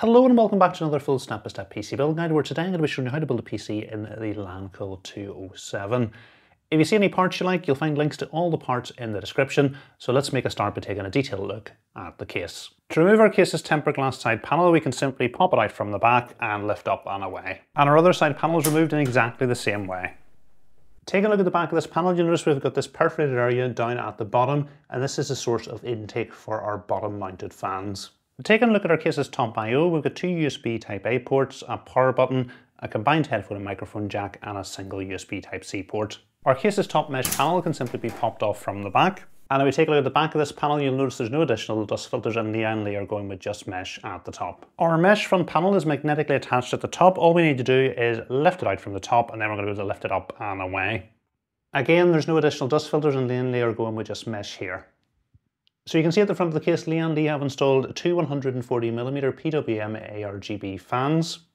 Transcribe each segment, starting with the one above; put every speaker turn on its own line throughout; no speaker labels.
Hello and welcome back to another full step-by-step PC build guide where today I'm going to be showing you how to build a PC in the Lancool 207. If you see any parts you like, you'll find links to all the parts in the description, so let's make a start by taking a detailed look at the case. To remove our case's tempered glass side panel, we can simply pop it out from the back and lift up and away. And our other side panel is removed in exactly the same way. Take a look at the back of this panel, you'll notice we've got this perforated area down at the bottom, and this is a source of intake for our bottom mounted fans. Taking a look at our case's top I.O., we've got two USB Type-A ports, a power button, a combined headphone and microphone jack, and a single USB Type-C port. Our case's top mesh panel can simply be popped off from the back. And if we take a look at the back of this panel, you'll notice there's no additional dust filters and the only are going with just mesh at the top. Our mesh front panel is magnetically attached at the top. All we need to do is lift it out from the top and then we're going to able to lift it up and away. Again, there's no additional dust filters and the only are going with just mesh here. So you can see at the front of the case, Lian Li have installed two 140mm PWM ARGB fans.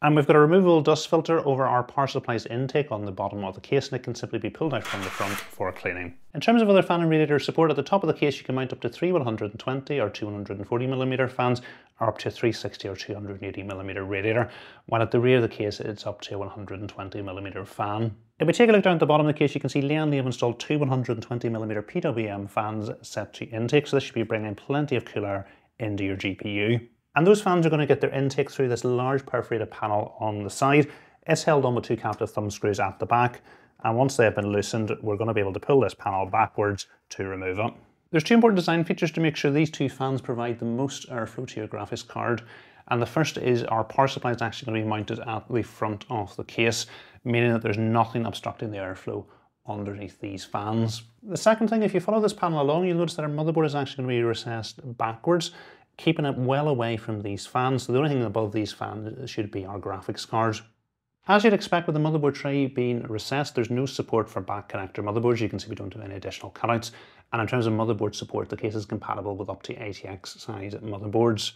And we've got a removable dust filter over our power supply's intake on the bottom of the case and it can simply be pulled out from the front for cleaning. In terms of other fan and radiator support, at the top of the case you can mount up to three 120 or 240mm fans or up to 360 or 280mm radiator, while at the rear of the case it's up to a 120mm fan. If we take a look down at the bottom of the case, you can see Li have installed two 120mm PWM fans set to intake, so this should be bringing plenty of cool air into your GPU. And those fans are going to get their intake through this large perforated panel on the side. It's held on with two captive thumb screws at the back. And once they have been loosened, we're going to be able to pull this panel backwards to remove it. There's two important design features to make sure these two fans provide the most airflow to your graphics card. And the first is our power supply is actually going to be mounted at the front of the case, meaning that there's nothing obstructing the airflow underneath these fans. The second thing, if you follow this panel along, you'll notice that our motherboard is actually going to be recessed backwards keeping it well away from these fans. So the only thing above these fans should be our graphics cards. As you'd expect with the motherboard tray being recessed, there's no support for back connector motherboards. You can see we don't have any additional cutouts. And in terms of motherboard support, the case is compatible with up to ATX size motherboards.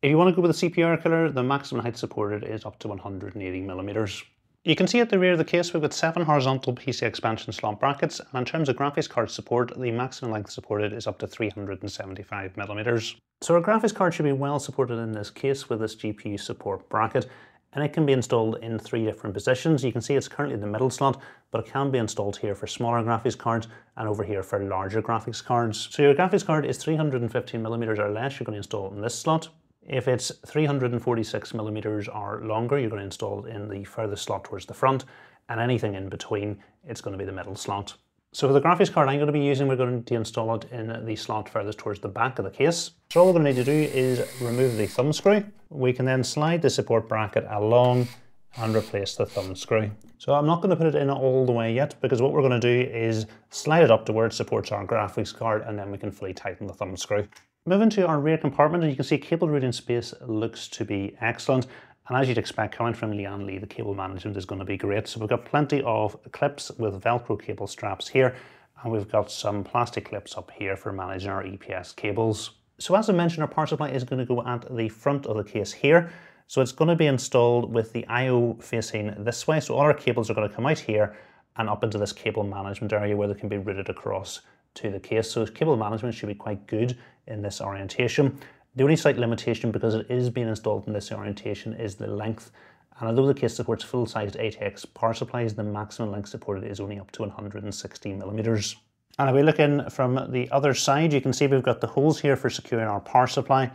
If you want to go with a CPU cooler, the maximum height supported is up to 180 millimeters. You can see at the rear of the case we've got seven horizontal PCI expansion slot brackets and in terms of graphics card support the maximum length supported is up to 375 millimeters. So our graphics card should be well supported in this case with this GPU support bracket and it can be installed in three different positions. You can see it's currently the middle slot, but it can be installed here for smaller graphics cards and over here for larger graphics cards. So your graphics card is 315 millimeters or less, you're going to install in this slot. If it's 346 millimeters or longer, you're going to install it in the furthest slot towards the front, and anything in between, it's going to be the middle slot. So for the graphics card I'm going to be using, we're going to install it in the slot furthest towards the back of the case. So all we're going to need to do is remove the thumb screw. We can then slide the support bracket along and replace the thumb screw. So I'm not going to put it in all the way yet because what we're going to do is slide it up to where it supports our graphics card and then we can fully tighten the thumb screw. Moving to our rear compartment, and you can see cable routing space looks to be excellent. And as you'd expect, coming from Lian Li, the cable management is going to be great. So we've got plenty of clips with Velcro cable straps here, and we've got some plastic clips up here for managing our EPS cables. So as I mentioned, our power supply is going to go at the front of the case here. So it's going to be installed with the I.O. facing this way. So all our cables are going to come out here and up into this cable management area where they can be routed across to the case. So cable management should be quite good in this orientation. The only slight limitation, because it is being installed in this orientation, is the length. And although the case supports full-sized ATX power supplies, the maximum length supported is only up to 160 millimeters. And if we look in from the other side, you can see we've got the holes here for securing our power supply.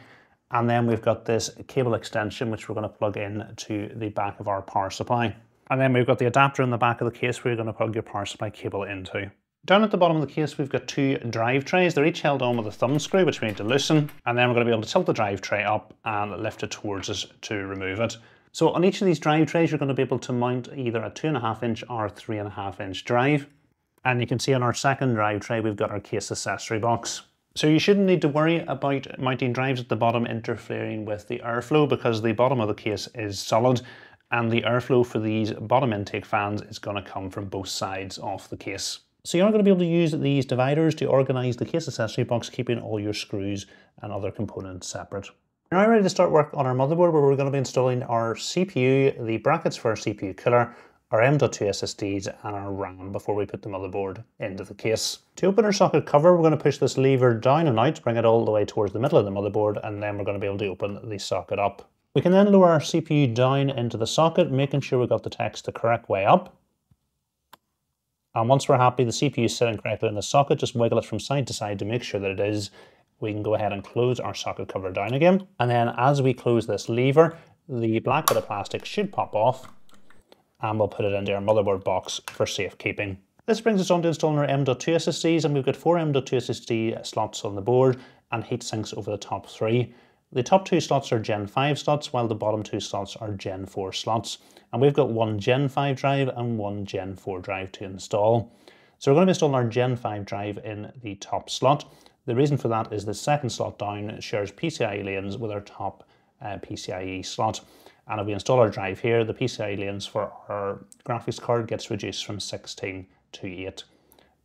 And then we've got this cable extension, which we're going to plug in to the back of our power supply. And then we've got the adapter in the back of the case where you're going to plug your power supply cable into. Down at the bottom of the case, we've got two drive trays. They're each held on with a thumb screw, which we need to loosen. And then we're going to be able to tilt the drive tray up and lift it towards us to remove it. So on each of these drive trays, you're going to be able to mount either a two and a half inch or a three and a half inch drive. And you can see on our second drive tray, we've got our case accessory box. So you shouldn't need to worry about mounting drives at the bottom interfering with the airflow because the bottom of the case is solid and the airflow for these bottom intake fans is going to come from both sides of the case. So you're going to be able to use these dividers to organize the case accessory box, keeping all your screws and other components separate. We're now ready to start work on our motherboard where we're going to be installing our CPU, the brackets for our CPU cooler, our M.2 SSDs and our RAM before we put the motherboard into the case. To open our socket cover, we're going to push this lever down and out, bring it all the way towards the middle of the motherboard, and then we're going to be able to open the socket up. We can then lower our CPU down into the socket, making sure we got the text the correct way up. And once we're happy the CPU is sitting correctly in the socket, just wiggle it from side to side to make sure that it is. We can go ahead and close our socket cover down again. And then as we close this lever, the black bit of plastic should pop off and we'll put it into our motherboard box for safekeeping. This brings us on to installing our M.2 SSDs and we've got four M.2 SSD slots on the board and heat sinks over the top three. The top two slots are Gen 5 slots while the bottom two slots are Gen 4 slots. And we've got one Gen 5 drive and one Gen 4 drive to install. So we're going to be installing our Gen 5 drive in the top slot. The reason for that is the second slot down shares PCIe lanes with our top uh, PCIe slot. And if we install our drive here, the PCIe lanes for our graphics card gets reduced from 16 to 8.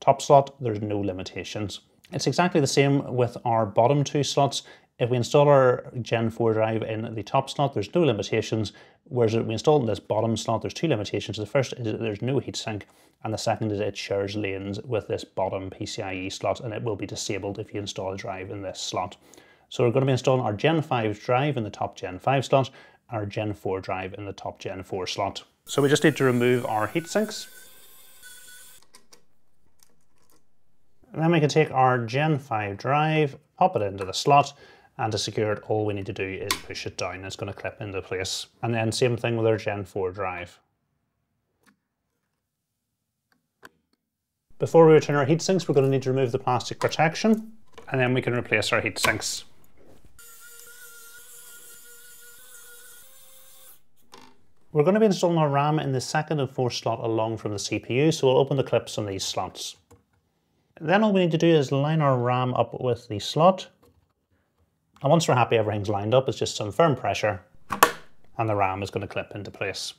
Top slot, there's no limitations. It's exactly the same with our bottom two slots. If we install our Gen 4 drive in the top slot, there's no limitations, whereas if we install in this bottom slot, there's two limitations. The first is that there's no heatsink, and the second is it shares lanes with this bottom PCIe slot, and it will be disabled if you install a drive in this slot. So we're going to be installing our Gen 5 drive in the top Gen 5 slot, our Gen 4 drive in the top Gen 4 slot. So we just need to remove our heatsinks. And then we can take our Gen 5 drive, pop it into the slot, and to secure it, all we need to do is push it down. It's going to clip into place. And then same thing with our Gen 4 drive. Before we return our heatsinks, we're going to need to remove the plastic protection, and then we can replace our heatsinks. We're going to be installing our RAM in the second and fourth slot along from the CPU, so we'll open the clips on these slots. Then all we need to do is line our RAM up with the slot, and once we're happy everything's lined up, it's just some firm pressure and the RAM is going to clip into place.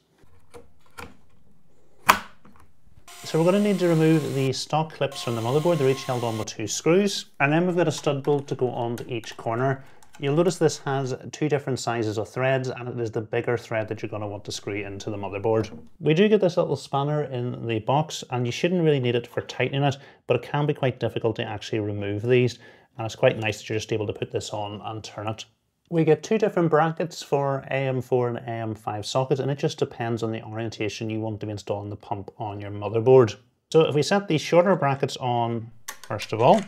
So we're going to need to remove the stock clips from the motherboard. They're each held on with two screws. And then we've got a stud bolt to go onto each corner. You'll notice this has two different sizes of threads and it is the bigger thread that you're going to want to screw into the motherboard. We do get this little spanner in the box and you shouldn't really need it for tightening it, but it can be quite difficult to actually remove these and it's quite nice that you're just able to put this on and turn it. We get two different brackets for AM4 and AM5 sockets and it just depends on the orientation you want to be installing the pump on your motherboard. So if we set these shorter brackets on first of all,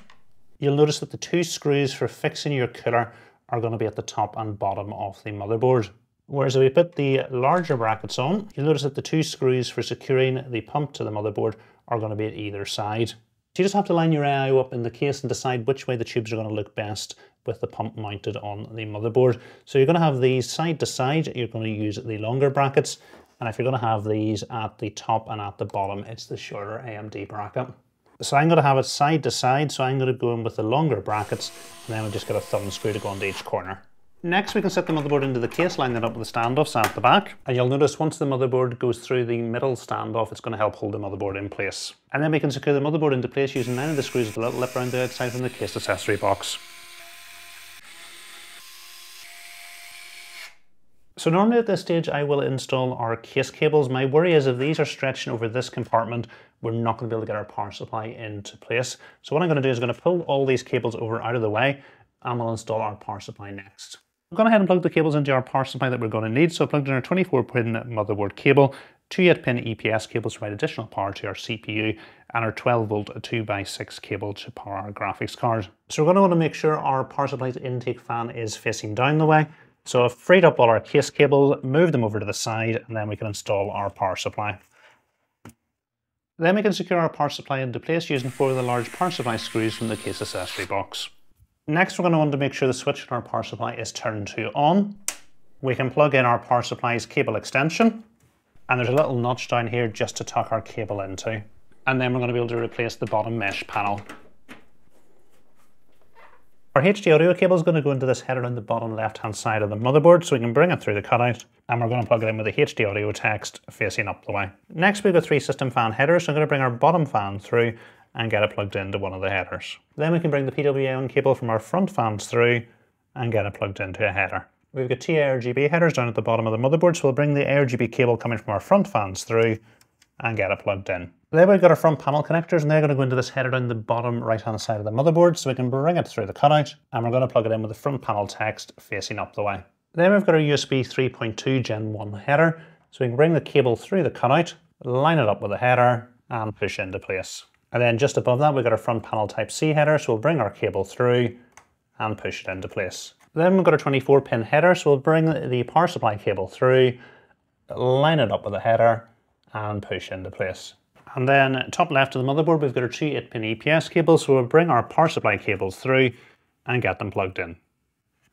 you'll notice that the two screws for fixing your cooler are going to be at the top and bottom of the motherboard. Whereas if we put the larger brackets on, you'll notice that the two screws for securing the pump to the motherboard are going to be at either side. So you just have to line your AIO up in the case and decide which way the tubes are going to look best with the pump mounted on the motherboard. So you're going to have these side to side, you're going to use the longer brackets, and if you're going to have these at the top and at the bottom, it's the shorter AMD bracket. So I'm going to have it side to side, so I'm going to go in with the longer brackets, and then we'll just get a thumb screw to go into each corner. Next we can set the motherboard into the case, line up with the standoffs at the back. And you'll notice once the motherboard goes through the middle standoff, it's going to help hold the motherboard in place. And then we can secure the motherboard into place using nine of the screws with a little lip around the outside from the case accessory box. So normally at this stage I will install our case cables. My worry is if these are stretching over this compartment, we're not going to be able to get our power supply into place. So what I'm going to do is I'm going to pull all these cables over out of the way and we'll install our power supply next. I've gone ahead and plugged the cables into our power supply that we're going to need. So I plugged in our 24 pin motherboard cable, two 8 pin EPS cables to provide additional power to our CPU, and our 12 volt 2x6 cable to power our graphics card. So we're going to want to make sure our power supply's intake fan is facing down the way. So I've freed up all our case cables, moved them over to the side, and then we can install our power supply. Then we can secure our power supply into place using four of the large power supply screws from the case accessory box. Next, we're going to want to make sure the switch in our power supply is turned to on. We can plug in our power supply's cable extension, and there's a little notch down here just to tuck our cable into. And then we're going to be able to replace the bottom mesh panel. Our HD audio cable is going to go into this header on the bottom left hand side of the motherboard so we can bring it through the cutout and we're going to plug it in with the HD audio text facing up the way. Next we've got three system fan headers so I'm going to bring our bottom fan through and get it plugged into one of the headers. Then we can bring the PWM cable from our front fans through and get it plugged into a header. We've got two ARGB headers down at the bottom of the motherboard, so we'll bring the ARGB cable coming from our front fans through and get it plugged in. Then we've got our front panel connectors and they're going to go into this header down the bottom right hand side of the motherboard so we can bring it through the cutout and we're going to plug it in with the front panel text facing up the way. Then we've got our USB 3.2 Gen 1 header. So we can bring the cable through the cutout, line it up with the header, and push into place. And then just above that, we've got our front panel Type-C header, so we'll bring our cable through and push it into place. Then we've got a 24 pin header, so we'll bring the power supply cable through, line it up with the header, and push into place. And then top left of the motherboard, we've got our two 8 pin EPS cables, so we'll bring our power supply cables through and get them plugged in.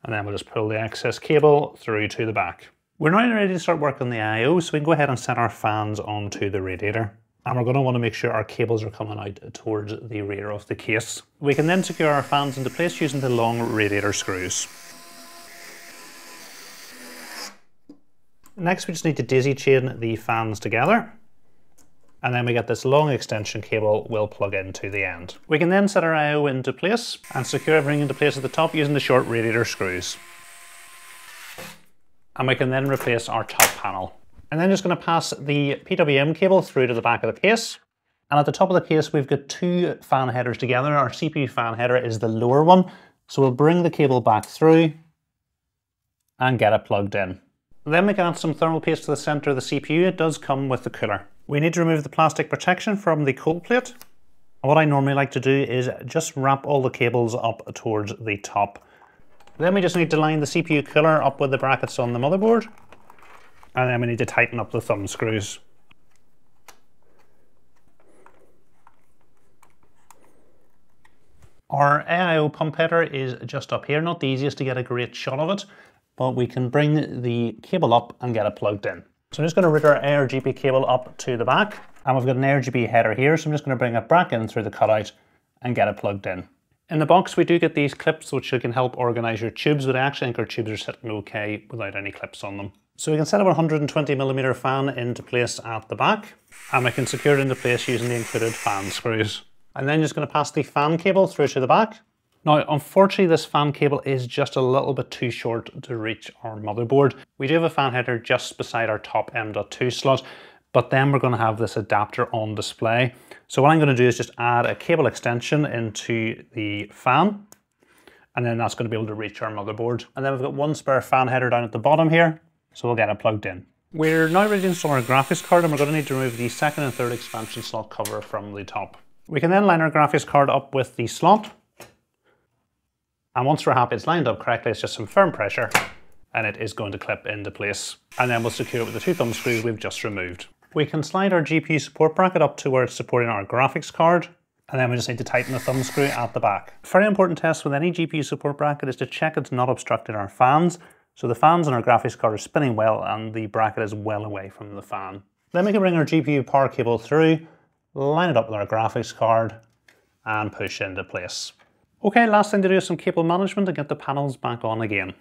And then we'll just pull the excess cable through to the back. We're now ready to start working the AIO, so we can go ahead and set our fans onto the radiator. And we're going to want to make sure our cables are coming out towards the rear of the case. We can then secure our fans into place using the long radiator screws. Next we just need to daisy chain the fans together and then we get this long extension cable we'll plug into the end. We can then set our AIO into place and secure everything into place at the top using the short radiator screws. And we can then replace our top panel. And then just going to pass the PWM cable through to the back of the case. And at the top of the case, we've got two fan headers together. Our CPU fan header is the lower one. So we'll bring the cable back through and get it plugged in. Then we can add some thermal paste to the center of the CPU. It does come with the cooler. We need to remove the plastic protection from the cold plate. What I normally like to do is just wrap all the cables up towards the top. Then we just need to line the CPU cooler up with the brackets on the motherboard. And then we need to tighten up the thumb screws. Our AIO pump header is just up here, not the easiest to get a great shot of it, but we can bring the cable up and get it plugged in. So I'm just going to route our ARGB cable up to the back, and we've got an ARGB header here, so I'm just going to bring it back in through the cutout and get it plugged in. In the box we do get these clips which can help organise your tubes, but I actually think our tubes are sitting okay without any clips on them. So we can set a 120mm fan into place at the back, and we can secure it into place using the included fan screws. I'm then just going to pass the fan cable through to the back, now, unfortunately, this fan cable is just a little bit too short to reach our motherboard. We do have a fan header just beside our top M.2 slot, but then we're going to have this adapter on display. So what I'm going to do is just add a cable extension into the fan, and then that's going to be able to reach our motherboard. And then we've got one spare fan header down at the bottom here, so we'll get it plugged in. We're now ready to install our graphics card and we're going to need to remove the second and third expansion slot cover from the top. We can then line our graphics card up with the slot and once we're happy it's lined up correctly, it's just some firm pressure and it is going to clip into place. And then we'll secure it with the two thumb screws we've just removed. We can slide our GPU support bracket up to where it's supporting our graphics card, and then we just need to tighten the thumb screw at the back. Very important test with any GPU support bracket is to check it's not obstructing our fans. So the fans on our graphics card are spinning well and the bracket is well away from the fan. Then we can bring our GPU power cable through, line it up with our graphics card, and push into place. Okay, last thing to do is some cable management and get the panels back on again.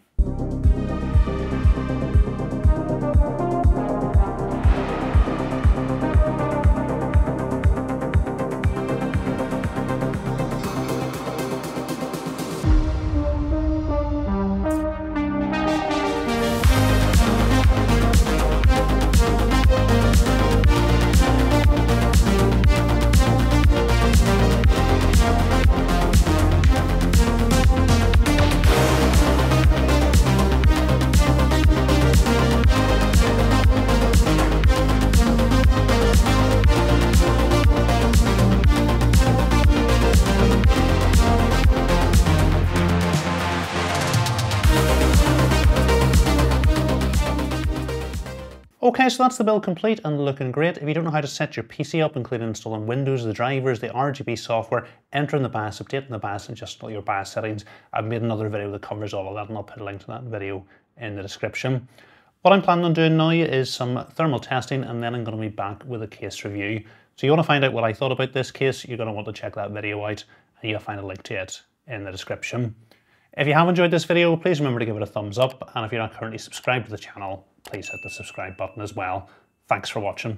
Okay, so that's the build complete and looking great. If you don't know how to set your PC up, including installing Windows, the drivers, the RGB software, entering the BIOS, updating the BIOS, and just your BIOS settings, I've made another video that covers all of that, and I'll put a link to that video in the description. What I'm planning on doing now is some thermal testing, and then I'm going to be back with a case review. So you want to find out what I thought about this case, you're going to want to check that video out, and you'll find a link to it in the description. If you have enjoyed this video, please remember to give it a thumbs up, and if you're not currently subscribed to the channel, please hit the subscribe button as well. Thanks for watching.